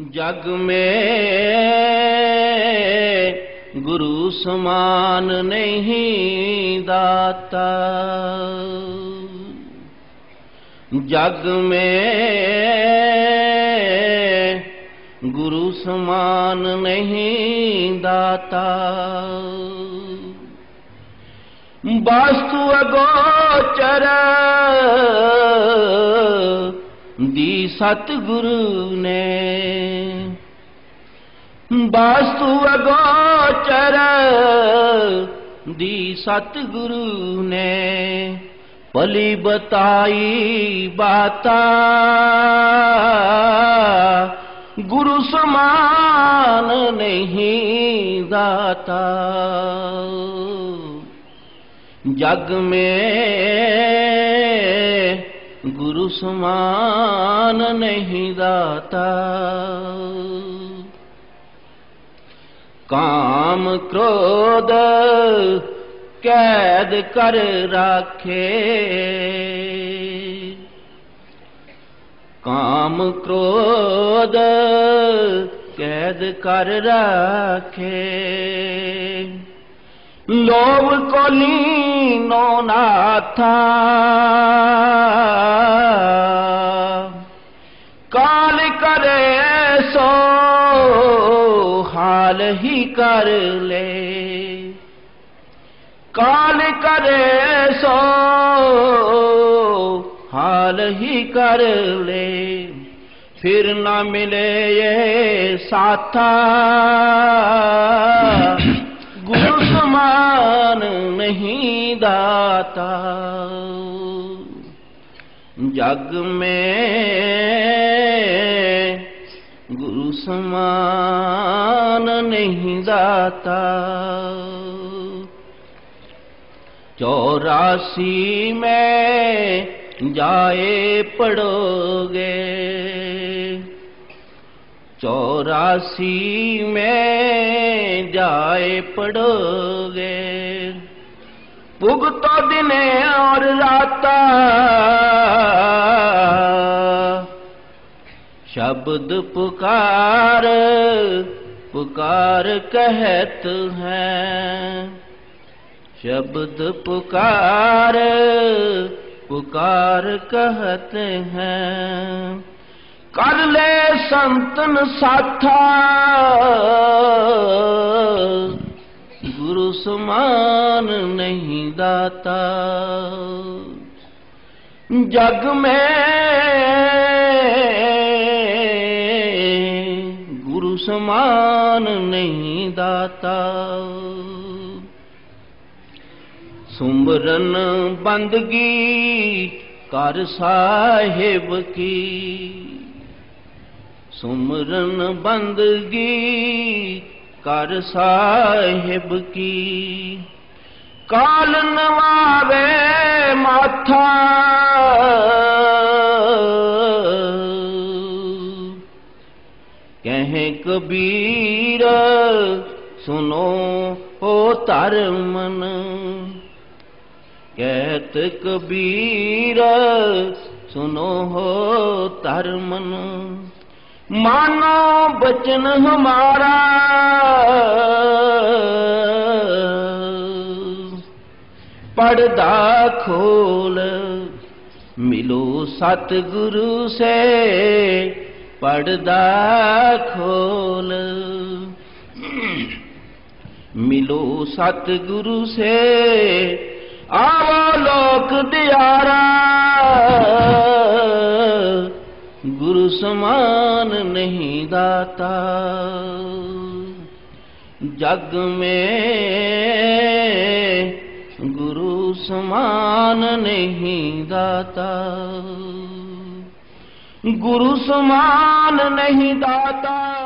जग में गुरु समान नहीं दाता। जग में गुरु समान नहीं दाता। वास्तु अगोचर दी सतगुरु ने। वास्तु अगोचर दी सतगुरु ने। पली बताई बाता। गुरु समान नहीं दाता जग में गुरु समान नहीं दाता। काम क्रोध कैद कर राखे। काम क्रोध कैद कर रखे। लोभ को लीनो नाथा। हाल ही कर ले। काल करे सो हाल ही कर ले। फिर न मिले ये साथा। गुरु समान नहीं दाता। जग में दाता चौरासी में जाए पड़ोगे। चौरासी में जाए पड़ोगे। पुग तो दिने और राता। शब्द पुकार पुकार कहत हैं। शब्द पुकार पुकार कहते हैं। कर ले संतन साथा। गुरु समान नहीं दाता। जग में समान नहीं दाता। सुमरन बंदगी कर साहिब की। सुमरन बंदगी कर साहिब की। काल नवावे माथा कबीर, सुनो हो तर मन। कबीर, सुनो हो तर मन। मानो बचन हमारा। पर्दा खोल, मिलो सतगुरु से। पर्दा खोल। मिलो सतगुरु से, आओ लोक दियारा। गुरु समान नहीं दाता। जग में गुरु समान नहीं दाता। गुरु समान नहीं दाता।